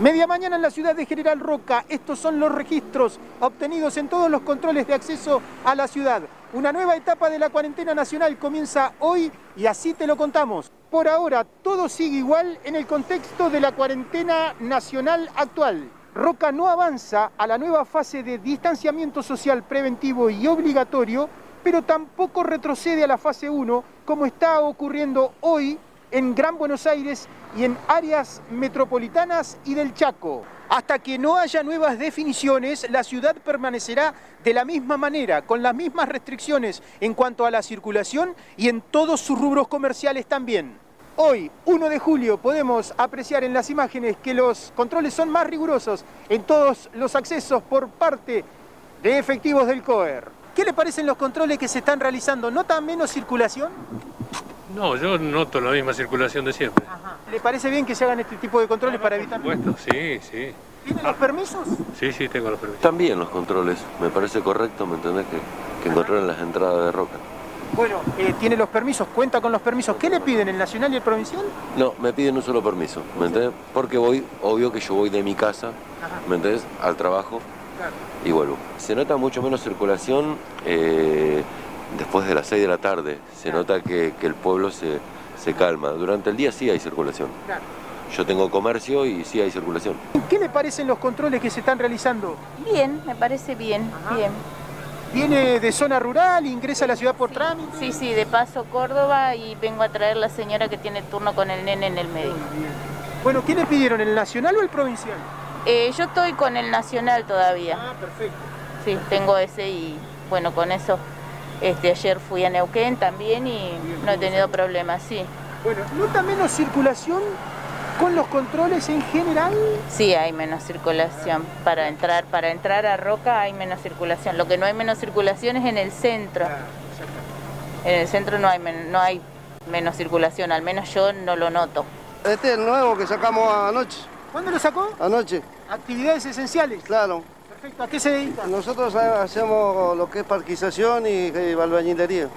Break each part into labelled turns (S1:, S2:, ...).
S1: Media mañana en la ciudad de General Roca. Estos son los registros obtenidos en todos los controles de acceso a la ciudad. Una nueva etapa de la cuarentena nacional comienza hoy y así te lo contamos. Por ahora todo sigue igual en el contexto de la cuarentena nacional actual. Roca no avanza a la nueva fase de distanciamiento social preventivo y obligatorio, pero tampoco retrocede a la fase 1 como está ocurriendo hoy en Gran Buenos Aires y en áreas metropolitanas y del Chaco. Hasta que no haya nuevas definiciones, la ciudad permanecerá de la misma manera, con las mismas restricciones en cuanto a la circulación y en todos sus rubros comerciales también. Hoy, 1 de julio, podemos apreciar en las imágenes que los controles son más rigurosos en todos los accesos por parte de efectivos del COER. ¿Qué le parecen los controles que se están realizando? ¿Nota menos circulación?
S2: No, yo noto la misma circulación de siempre.
S1: ¿Le parece bien que se hagan este tipo de controles para evitar?
S2: Por supuesto, sí, sí.
S1: ¿Tienen los permisos?
S2: Sí, sí, tengo los permisos.
S3: También los controles, me parece correcto, ¿me entendés? Que, que controlen las entradas de roca.
S1: Bueno, eh, tiene los permisos, cuenta con los permisos. ¿Qué le piden, el nacional y el provincial?
S3: No, me piden un solo permiso, ¿me entendés? Porque voy, obvio que yo voy de mi casa, ¿me entendés? Al trabajo y vuelvo. Se nota mucho menos circulación eh, después de las 6 de la tarde. Se nota que, que el pueblo se, se calma. Durante el día sí hay circulación.
S1: Claro.
S3: Yo tengo comercio y sí hay circulación.
S1: ¿Qué le parecen los controles que se están realizando?
S4: Bien, me parece bien, bien.
S1: ¿Viene de zona rural, ingresa a la ciudad por trámite?
S4: Sí, sí, de paso Córdoba y vengo a traer la señora que tiene turno con el nene en el médico.
S1: Bueno, ¿qué le pidieron, el nacional o el provincial?
S4: Eh, yo estoy con el nacional todavía.
S1: Ah, perfecto.
S4: Sí, tengo ese y bueno, con eso este, ayer fui a Neuquén también y no he tenido problemas, sí.
S1: Bueno, ¿nota menos circulación con los controles en general?
S4: Sí, hay menos circulación para entrar. Para entrar a Roca hay menos circulación. Lo que no hay menos circulación es en el centro. En el centro no hay, men- no hay menos circulación, al menos yo no lo noto.
S5: Este es el nuevo que sacamos anoche.
S1: ¿Cuándo lo sacó?
S5: Anoche,
S1: Actividades esenciales.
S5: claro.
S1: Perfecto. ¿A qué se dedica?
S5: Nosotros ha- hacemos lo que es parquización y, y albañilería.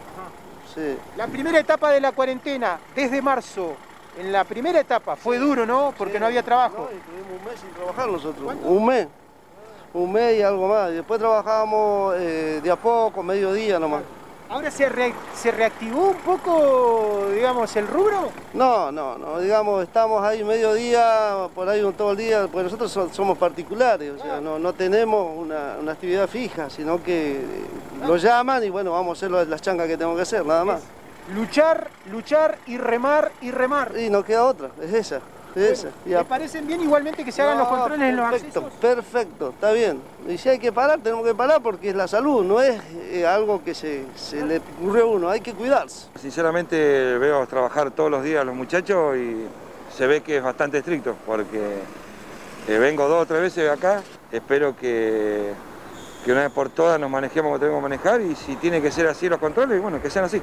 S5: Sí.
S1: La primera etapa de la cuarentena, desde marzo, en la primera etapa, fue duro, ¿no? Porque no había trabajo.
S5: No, y tuvimos un mes sin trabajar nosotros. Un mes. Un mes y algo más. Y después trabajábamos eh, de a poco, mediodía nomás.
S1: ¿Ahora se, re- se reactivó un poco, digamos, el rubro?
S5: No, no, no, digamos, estamos ahí mediodía, por ahí todo el día, porque nosotros so- somos particulares, o sea, no, no tenemos una, una actividad fija, sino que eh, lo llaman y bueno, vamos a hacer las chancas que tengo que hacer, nada más.
S1: Luchar, luchar y remar y remar.
S5: Y no queda otra, es esa, es esa. Y
S1: ¿Le
S5: a-
S1: parecen bien igualmente que se hagan los controles en los
S5: perfecto,
S1: accesos?
S5: Perfecto, está bien. Y si hay que parar, tenemos que parar porque es la salud, no es eh, algo que se, se le ocurrió a uno, hay que cuidarse.
S6: Sinceramente veo trabajar todos los días a los muchachos y se ve que es bastante estricto porque eh, vengo dos o tres veces acá, espero que, que una vez por todas nos manejemos como tenemos que manejar y si tiene que ser así los controles, bueno, que sean así.